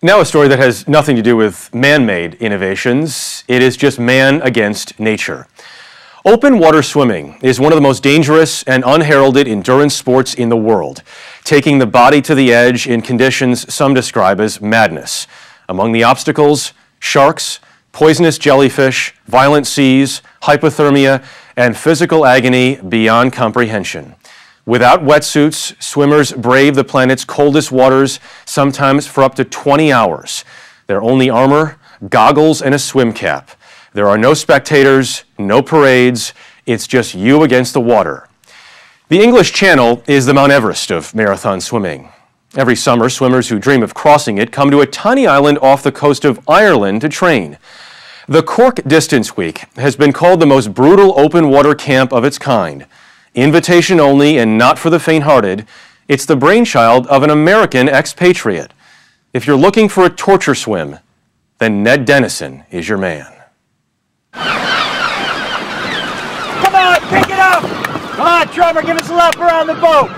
Now, a story that has nothing to do with man made innovations. It is just man against nature. Open water swimming is one of the most dangerous and unheralded endurance sports in the world, taking the body to the edge in conditions some describe as madness. Among the obstacles, sharks, poisonous jellyfish, violent seas, hypothermia, and physical agony beyond comprehension. Without wetsuits, swimmers brave the planet's coldest waters, sometimes for up to 20 hours. Their only armor, goggles and a swim cap. There are no spectators, no parades, it's just you against the water. The English Channel is the Mount Everest of marathon swimming. Every summer, swimmers who dream of crossing it come to a tiny island off the coast of Ireland to train. The Cork Distance Week has been called the most brutal open water camp of its kind. Invitation only and not for the faint hearted, it's the brainchild of an American expatriate. If you're looking for a torture swim, then Ned Denison is your man. Come on, pick it up! Come on, Trevor, give us a lap around the boat.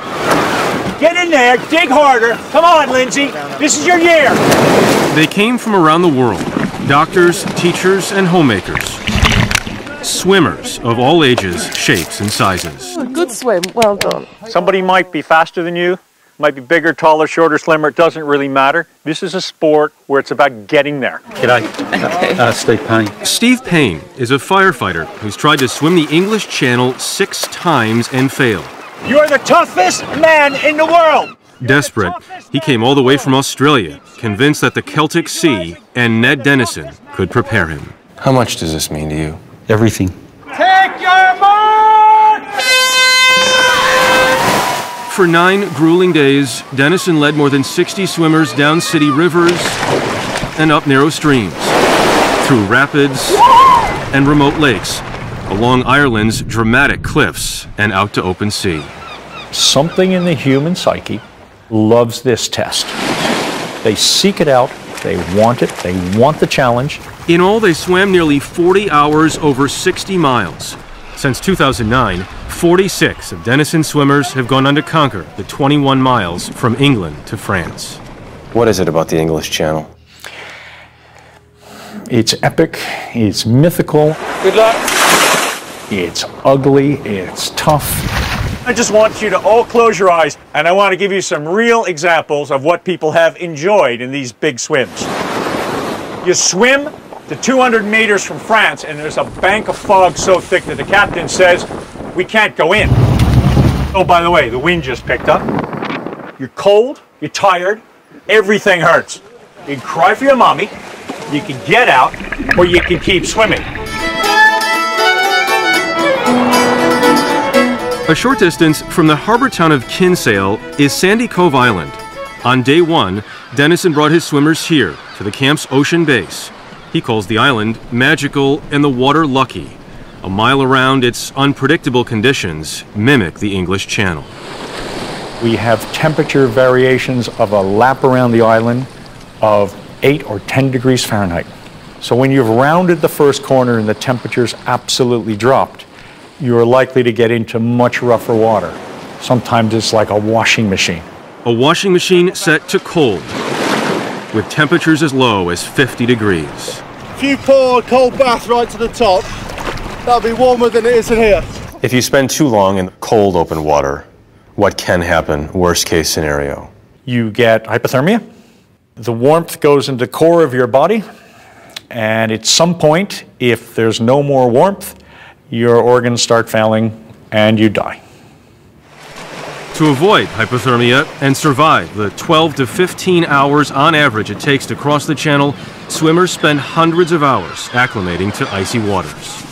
Get in there, dig harder. Come on, Lindsay, this is your year. They came from around the world doctors, teachers, and homemakers. Swimmers of all ages, shapes, and sizes. Good swim, well done. Somebody might be faster than you, might be bigger, taller, shorter, slimmer, it doesn't really matter. This is a sport where it's about getting there. G'day, uh, Steve Payne. Steve Payne is a firefighter who's tried to swim the English Channel six times and failed. You are the toughest man in the world! Desperate, he came all the way from Australia, convinced that the Celtic Sea and Ned Denison could prepare him. How much does this mean to you? Everything. Take your mark! For nine grueling days, Denison led more than 60 swimmers down city rivers and up narrow streams, through rapids and remote lakes, along Ireland's dramatic cliffs and out to open sea. Something in the human psyche loves this test. They seek it out, they want it, they want the challenge. In all, they swam nearly 40 hours over 60 miles. Since 2009, 46 of Denison swimmers have gone on to conquer the 21 miles from England to France. What is it about the English Channel? It's epic, it's mythical. Good luck. It's ugly, it's tough. I just want you to all close your eyes and I want to give you some real examples of what people have enjoyed in these big swims. You swim to 200 meters from France and there's a bank of fog so thick that the captain says, we can't go in. Oh, by the way, the wind just picked up. You're cold, you're tired, everything hurts. You can cry for your mommy, you can get out, or you can keep swimming. A short distance from the harbor town of Kinsale is Sandy Cove Island. On day one, Denison brought his swimmers here to the camp's ocean base. He calls the island magical and the water lucky. A mile around, its unpredictable conditions mimic the English Channel. We have temperature variations of a lap around the island of 8 or 10 degrees Fahrenheit. So when you've rounded the first corner and the temperature's absolutely dropped, you're likely to get into much rougher water. Sometimes it's like a washing machine. A washing machine set to cold, with temperatures as low as 50 degrees. If you pour a cold bath right to the top, that'll be warmer than it is in here. If you spend too long in cold open water, what can happen, worst case scenario? You get hypothermia. The warmth goes into the core of your body, and at some point, if there's no more warmth, your organs start failing and you die. To avoid hypothermia and survive the 12 to 15 hours on average it takes to cross the channel, swimmers spend hundreds of hours acclimating to icy waters.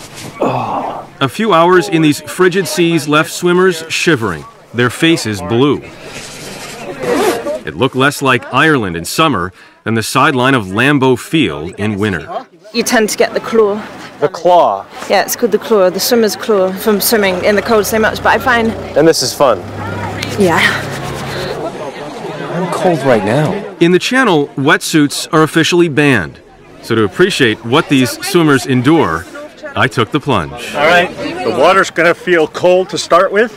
A few hours in these frigid seas left swimmers shivering, their faces blue. It looked less like Ireland in summer than the sideline of Lambeau Field in winter. You tend to get the claw. The claw. Yeah, it's called the claw, the swimmer's claw from swimming in the cold so much. But I find, And this is fun. Yeah, I'm cold right now. In the channel, wetsuits are officially banned. So to appreciate what these swimmers endure, I took the plunge. All right, the water's gonna feel cold to start with.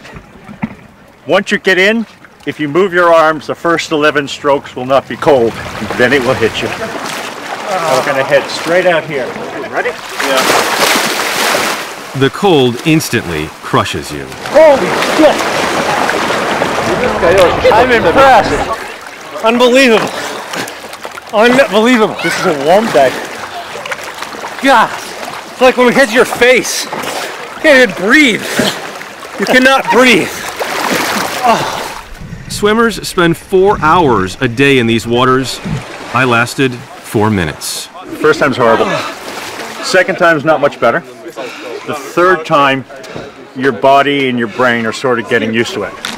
Once you get in, If you move your arms, the first 11 strokes will not be cold. Then it will hit you. We're going to head straight out here. Ready? Yeah. The cold instantly crushes you. Holy shit! I'm impressed. Unbelievable. Unbelievable. This is a warm day. God, it's like when it hits your face. You can't even breathe. You cannot breathe. Oh. Swimmers spend four hours a day in these waters. I lasted four minutes. First time's horrible. Second time's not much better. The third time, your body and your brain are sort of getting used to it.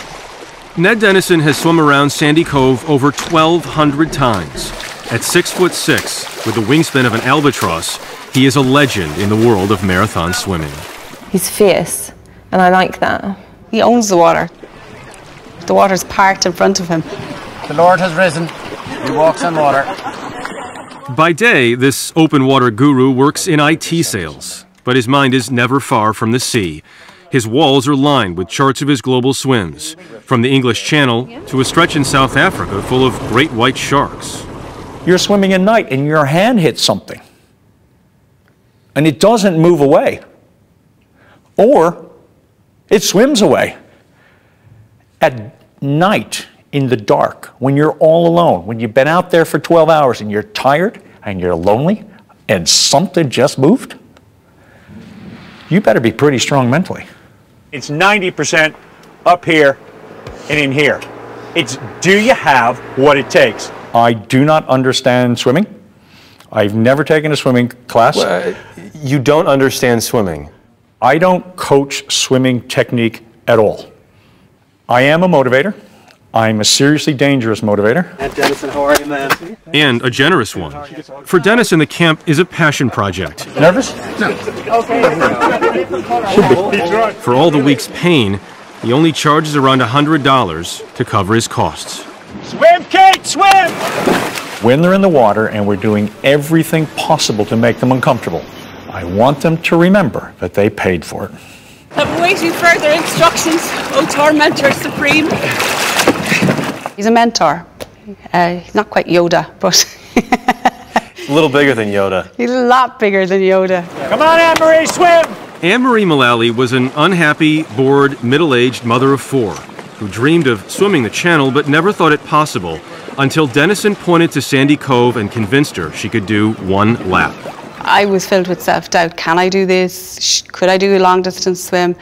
Ned Denison has swum around Sandy Cove over 1,200 times. At six foot six, with the wingspan of an albatross, he is a legend in the world of marathon swimming. He's fierce, and I like that. He owns the water. The water's parked in front of him. The Lord has risen. He walks on water. By day, this open water guru works in IT sales, but his mind is never far from the sea. His walls are lined with charts of his global swims, from the English Channel to a stretch in South Africa full of great white sharks. You're swimming at night and your hand hits something. And it doesn't move away. Or it swims away. At night, in the dark, when you're all alone, when you've been out there for 12 hours and you're tired and you're lonely and something just moved, you better be pretty strong mentally. It's 90% up here and in here. It's do you have what it takes? I do not understand swimming. I've never taken a swimming class. You don't understand swimming. I don't coach swimming technique at all. I am a motivator. I'm a seriously dangerous motivator. And Denison, how are you, man? and a generous one. For Dennis, Denison, the camp is a passion project. Nervous? No. For all the week's pain, he only charges around $100 to cover his costs. Swim, Kate, swim! When they're in the water and we're doing everything possible to make them uncomfortable, I want them to remember that they paid for it. I'm awaiting further instructions, O Tormentor Supreme. He's a mentor. Uh, he's not quite Yoda, but A little bigger than Yoda. he's a lot bigger than Yoda. Come on, Anne-Marie, swim! Anne Marie Mullally was an unhappy, bored, middle aged mother of four who dreamed of swimming the channel but never thought it possible until Denison pointed to Sandy Cove and convinced her she could do one lap. I was filled with self doubt. Can I do this? Could I do a long distance swim?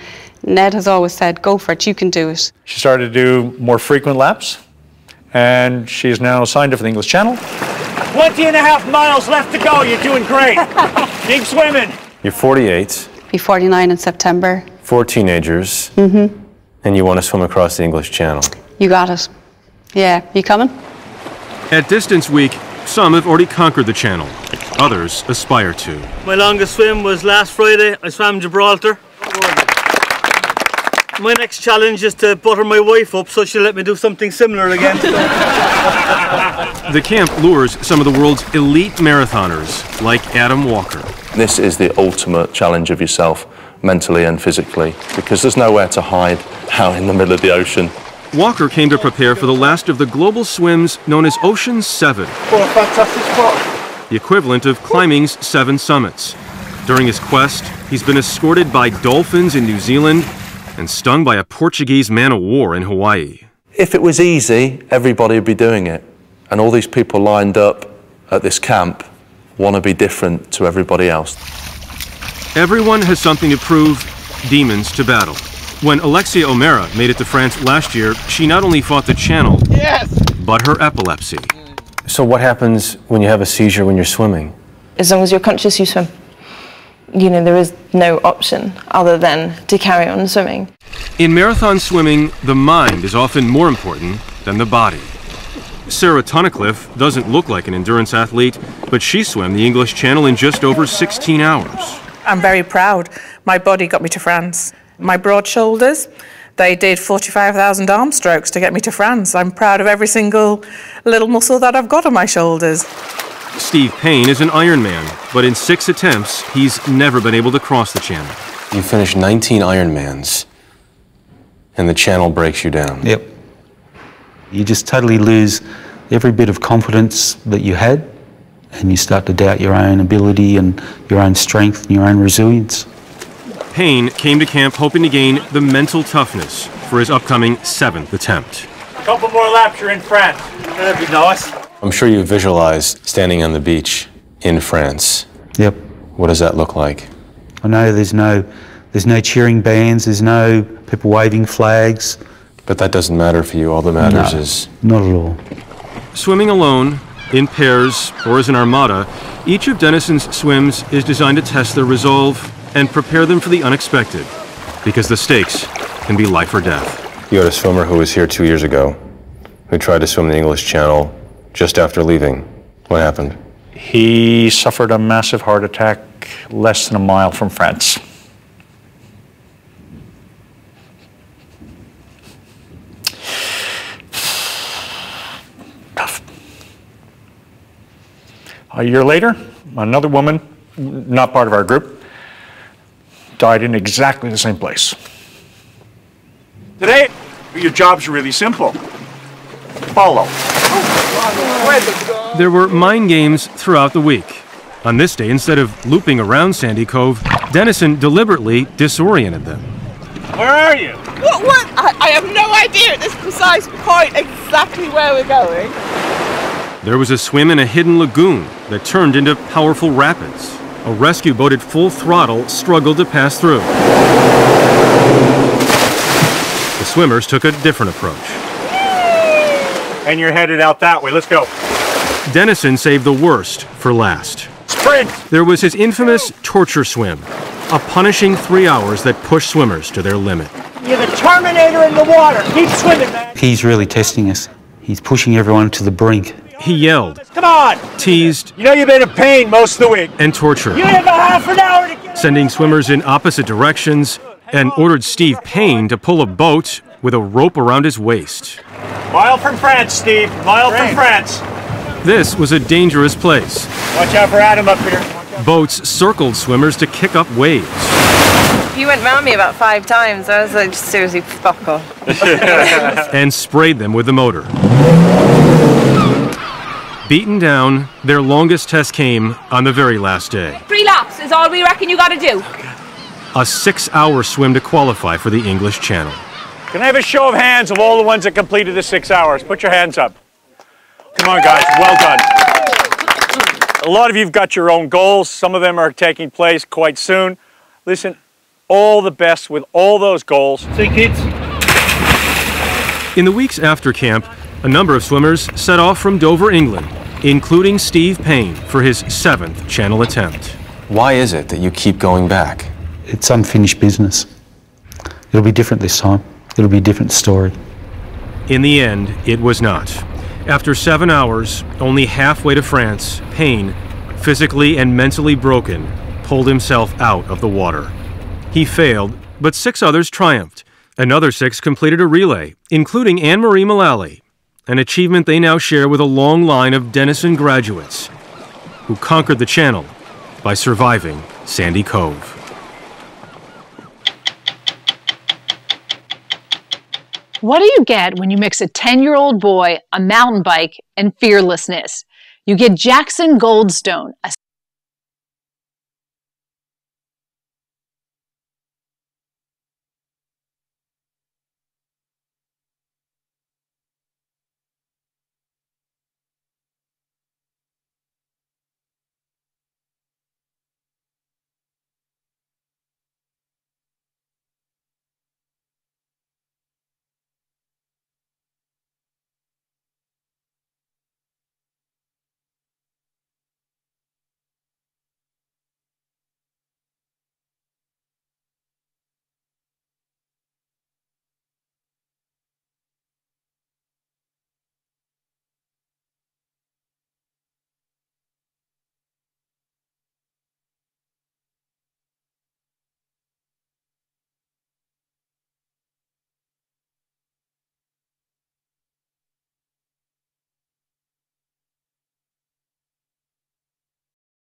Ned has always said, go for it, you can do it. She started to do more frequent laps, and she is now signed up for the English Channel. 20 and a half miles left to go. You're doing great. Keep swimming. You're 48, Be 49 in September. four teenagers, Mm-hmm. and you want to swim across the English Channel. You got it. Yeah, you coming? At Distance Week, some have already conquered the channel, others aspire to. My longest swim was last Friday. I swam Gibraltar. My next challenge is to butter my wife up so she'll let me do something similar again. The camp lures some of the world's elite marathoners, like Adam Walker. This is the ultimate challenge of yourself, mentally and physically, because there's nowhere to hide out in the middle of the ocean. Walker came to prepare for the last of the global swims known as Ocean 7, What a fantastic spot. the equivalent of climbing's seven summits. During his quest, he's been escorted by dolphins in New Zealand and stung by a Portuguese man of war in Hawaii. If it was easy, everybody would be doing it. And all these people lined up at this camp want to be different to everybody else. Everyone has something to prove, demons to battle. When Alexia O'Mara made it to France last year, she not only fought the channel, but her epilepsy. So, what happens when you have a seizure when you're swimming? As long as you're conscious, you swim. You know, there is no option other than to carry on swimming. In marathon swimming, the mind is often more important than the body. Sarah Tunnicliffe doesn't look like an endurance athlete, but she swam the English Channel in just over 16 hours. I'm very proud. My body got me to France. My broad shoulders, they did 45,000 arm strokes to get me to France. I'm proud of every single little muscle that I've got on my shoulders. Steve Payne is an Ironman, but in six attempts, he's never been able to cross the channel. You finished 19 Ironmans, and the channel breaks you down. Yep. You just totally lose every bit of confidence that you had, and you start to doubt your own ability and your own strength and your own resilience. Payne came to camp hoping to gain the mental toughness for his upcoming seventh attempt. A couple more laps, you're in France. That'd be nice. I'm sure you visualize standing on the beach in France. Yep. What does that look like? I know there's no, there's no cheering bands, there's no people waving flags. But that doesn't matter for you. All that matters No, is Not at all. Swimming alone, in pairs, or as an armada, each of Denison's swims is designed to test their resolve and prepare them for the unexpected, because the stakes can be life or death. You had a swimmer who was here two years ago, who tried to swim the English Channel just after leaving. What happened? He suffered a massive heart attack less than a mile from France. Tough. A year later, another woman, not part of our group, died in exactly the same place. Today, your job's really simple. Follow. There were mind games throughout the week. On this day, instead of looping around Sandy Cove, Denison deliberately disoriented them. Where are you? What? What? I, I have no idea at this precise point exactly where we're going. There was a swim in a hidden lagoon that turned into powerful rapids. A rescue boat at full throttle struggled to pass through. The swimmers took a different approach. And you're headed out that way. Let's go. Denison saved the worst for last. Sprint! There was his infamous torture swim, a punishing three hours that pushed swimmers to their limit. You're the Terminator in the water. Keep swimming, man. He's really testing us. He's pushing everyone to the brink. He yelled, Come on! teased, You know you've been in pain most of the week. and tortured, You have a half an hour to get. sending swimmers in opposite directions, and ordered Steve Payne to pull a boat with a rope around his waist. Mile from France, Steve. Mile from France. This was a dangerous place. Watch out for Adam up here. Boats circled swimmers to kick up waves. You went round me about five times. I was like, seriously, fuck off. and sprayed them with the motor. Beaten down, their longest test came on the very last day. Three laps is all we reckon you gotta do. A six hour swim to qualify for the English Channel. Can I have a show of hands of all the ones that completed the six hours? Put your hands up. Come on, guys. Well done. A lot of you've got your own goals. Some of them are taking place quite soon. Listen, all the best with all those goals. See, kids? In the weeks after camp, a number of swimmers set off from Dover, England, including Steve Payne for his seventh Channel attempt. Why is it that you keep going back? It's unfinished business. It'll be different this time. It'll be a different story. In the end, it was not. After seven hours, only halfway to France, Payne, physically and mentally broken, pulled himself out of the water. He failed, but six others triumphed. Another six completed a relay, including Anne Marie Mullally, an achievement they now share with a long line of Denison graduates who conquered the channel by surviving Sandy Cove. What do you get when you mix a 10 year old boy, a mountain bike, and fearlessness? You get Jackson Goldstone, a